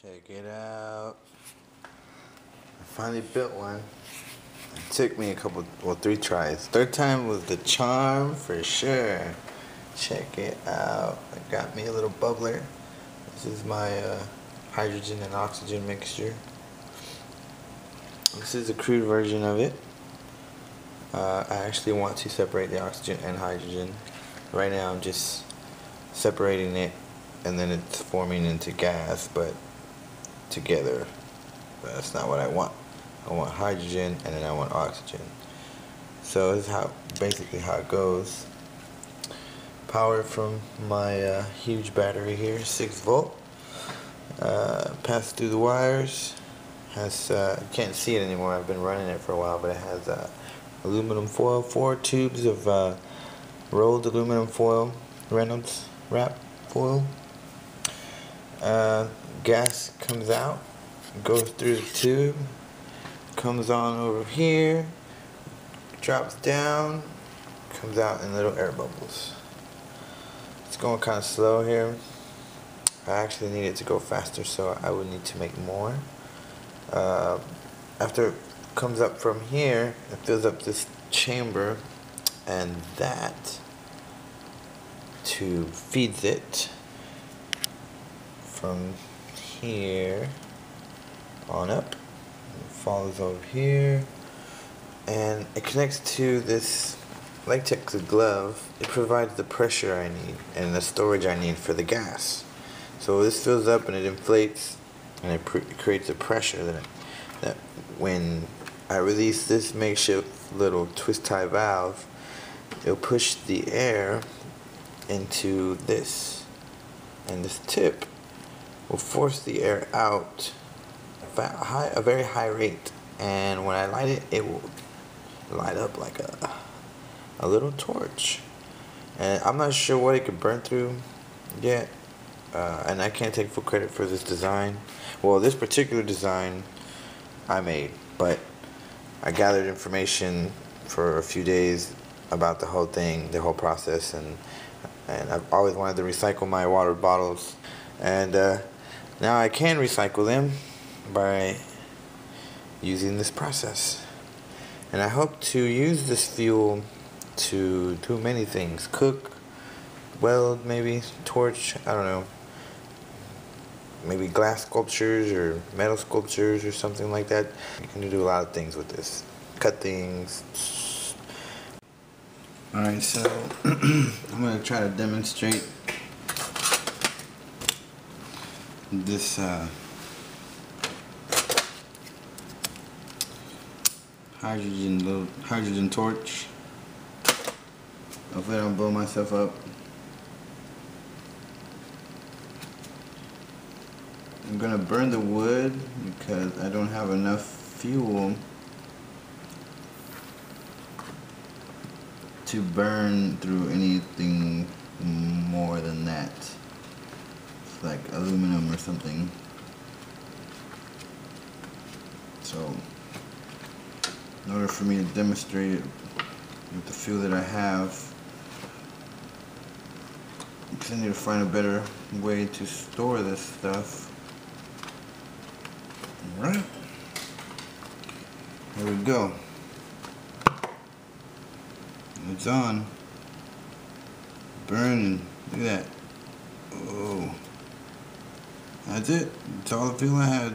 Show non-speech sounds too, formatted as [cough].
Check it out. I finally built one. It took me a couple, well, three tries. Third time was the charm for sure. Check it out. I got me a little bubbler. This is my uh, hydrogen and oxygen mixture. This is a crude version of it. Uh, I actually want to separate the oxygen and hydrogen. Right now I'm just separating it and then it's forming into gas, but together. That's not what I want. I want hydrogen and then I want oxygen. So this is how basically how it goes. Power from my uh, huge battery here, 6 volt. Uh, passed through the wires. Has uh, can't see it anymore. I've been running it for a while, but it has uh, aluminum foil, four tubes of uh, rolled aluminum foil, Reynolds wrap foil. Uh, gas comes out, goes through the tube, comes on over here, drops down, comes out in little air bubbles. It's going kind of slow here. I actually need it to go faster, so I would need to make more. Uh, after it comes up from here, it fills up this chamber, and that tube feeds it from here on up. It follows over here. And it connects to this latex glove. It provides the pressure I need and the storage I need for the gas. So this fills up and it inflates and it, creates a pressure that, that when I release this makeshift little twist tie valve, it'll push the air into this. And this tip will force the air out at a, very high rate. And when I light it, it will light up like a, a little torch. And I'm not sure what it could burn through yet. Uh, and I can't take full credit for this design. Well, this particular design I made, but I gathered information for a few days about the whole thing, the whole process, and and I've always wanted to recycle my water bottles, and uh, now I can recycle them by using this process. And I hope to use this fuel to do many things. Cook, weld maybe, torch, I don't know. Maybe glass sculptures or metal sculptures or something like that. You can do a lot of things with this. Cut things. Alright, so [clears throat] I'm going to try to demonstrate this uh, hydrogen little hydrogen torch. Hopefully I don't blow myself up. I'm gonna burn the wood because I don't have enough fuel to burn through anything more than that like aluminum or something. So, in order for me to demonstrate it with the fuel that I have, I need to find a better way to store this stuff. Alright. Here we go. It's on. Burning. Look at that. Oh. That's it. That's all the fuel I had.